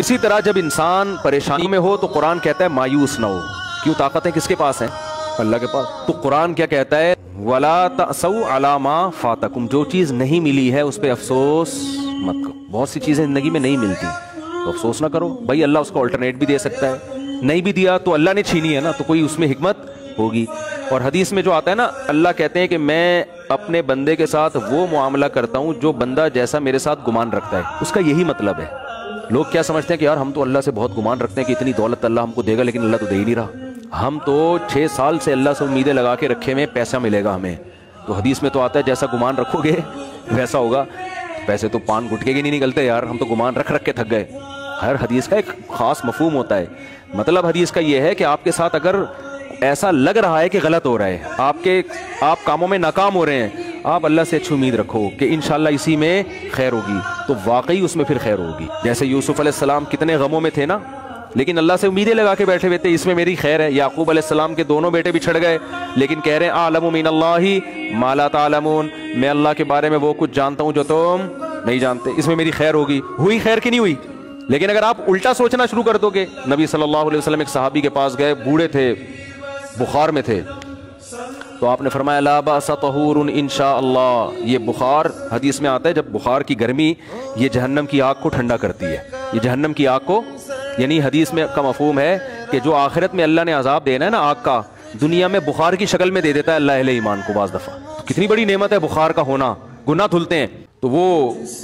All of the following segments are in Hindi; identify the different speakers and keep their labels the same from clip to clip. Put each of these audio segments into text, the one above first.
Speaker 1: इसी तरह जब इंसान परेशानी में हो तो कुरान कहता है, मायूस ना हो। क्यों ताकतें किसके पास हैं? अल्लाह के पास। तो कुरान क्या कहता है? वला तसऊ अलामा फातकुम। जो चीज़ नहीं मिली है, उस पर अफसोस मत करो। बहुत सी चीज़ें ज़िंदगी में नहीं मिलती। तो अफसोस ना करो। भाई, अल्लाह उसको अल्टरनेट भी दे सकता है। नहीं भी दिया तो अल्लाह ने छीनी है ना तो कोई उसमें हिकमत होगी। और हदीस में जो आता है ना, अल्लाह कहते हैं कि मैं अपने बंदे के साथ वो मामला करता हूँ, जो बंदा जैसा मेरे साथ गुमान रखता है। उसका यही मतलब है। लोग क्या समझते हैं कि यार, हम तो अल्लाह से बहुत गुमान रखते हैं कि इतनी दौलत अल्लाह हमको देगा, लेकिन अल्लाह तो दे ही नहीं रहा। हम तो छः साल से अल्लाह से उम्मीदें लगा के रखे हुए पैसा मिलेगा हमें। तो हदीस में तो आता है, जैसा गुमान रखोगे, वैसा होगा। पैसे तो पान गुटके के नहीं निकलते यार, हम तो गुमान रख रख के थक गए। हर हदीस का एक ख़ास मफहम होता है। मतलब हदीस का ये है कि आपके साथ अगर ऐसा लग रहा है कि गलत हो रहा है, आपके, आप कामों में नाकाम हो रहे हैं आप अल्लाह से अच्छी उम्मीद रखो कि इन इसी में खैर होगी। तो वाकई उसमें फिर खैर होगी। जैसे यूसुफ अलैहिस्सलाम कितने गमों में थे ना? लेकिन अल्लाह से उम्मीदें लगा के बैठे हुए थे, इसमें मेरी खैर है। याकूब अलैहिस्सलाम के दोनों बेटे भी छड़ गए, लेकिन कह रहे हैं, आलम अल्लाह माला तालमून। मैं अल्लाह के बारे में वो कुछ जानता हूँ जो तुम नहीं जानते। इसमें मेरी खैर होगी। हुई खैर की नहीं हुई? लेकिन अगर आप उल्टा सोचना शुरू कर दोगे, नबी सल्लल्लाहु अलैहि वसल्लम एक सहाबी के पास गए, बूढ़े थे, बुखार में थे। तो आपने फरमाया लाबासतहूर इन अल्लाह ये बुखार, हदीस में आता है, जब बुखार की गर्मी, ये जहन्नम की आग को ठंडा करती है। ये जहन्नम की आग को, यानी हदीस में का मफहूम है कि जो आखिरत में अल्लाह ने अजाब देना है ना आग का, दुनिया में बुखार की शक्ल में दे देता है अल्लाह ईमान को बाज़ दफ़ा। तो कितनी बड़ी नेमत है बुखार का होना गुना धुलते हैं। तो वो,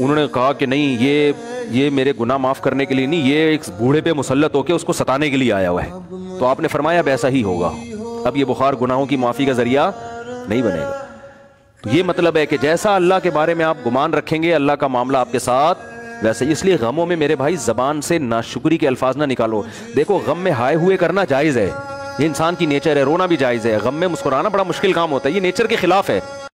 Speaker 1: उन्होंने कहा कि नहीं, ये ये मेरे गुना माफ़ करने के लिए नहीं, ये एक बूढ़े पे मुसलत होकर उसको सताने के लिए आया हुआ है। तो आपने फरमाया वैसा ही होगा। अब ये बुखार गुनाहों की माफ़ी का ज़रिया नहीं बनेगा। तो ये मतलब है कि जैसा अल्लाह के बारे में आप गुमान रखेंगे, अल्लाह का मामला आपके साथ वैसे इसलिए गमों में मेरे भाई, जबान से नाशुक्री के अल्फाज ना निकालो। देखो, गम में हाय हुए करना जायज़ है। ये इंसान की नेचर है, रोना भी जायज़ है। गम में मुस्कुराना बड़ा मुश्किल काम होता है। ये नेचर के खिलाफ है।